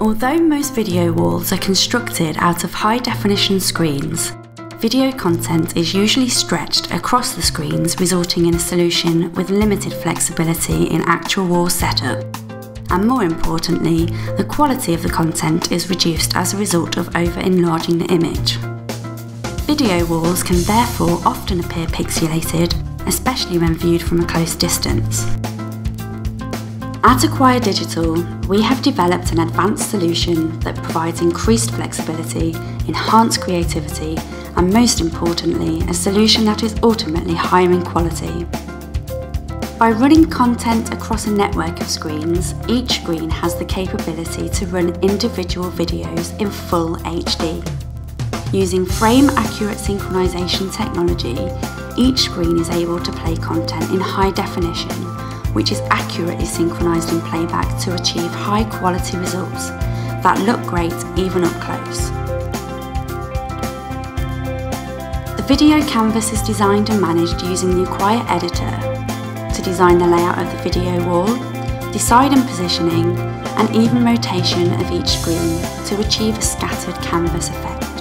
Although most video walls are constructed out of high definition screens, video content is usually stretched across the screens resulting in a solution with limited flexibility in actual wall setup. And more importantly, the quality of the content is reduced as a result of over-enlarging the image. Video walls can therefore often appear pixelated, especially when viewed from a close distance. At Acquire Digital, we have developed an advanced solution that provides increased flexibility, enhanced creativity, and most importantly, a solution that is ultimately higher in quality. By running content across a network of screens, each screen has the capability to run individual videos in full HD. Using frame accurate synchronization technology, each screen is able to play content in high definition which is accurately synchronised in playback to achieve high quality results that look great even up close. The video canvas is designed and managed using the Acquire editor to design the layout of the video wall, decide and positioning, and even rotation of each screen to achieve a scattered canvas effect.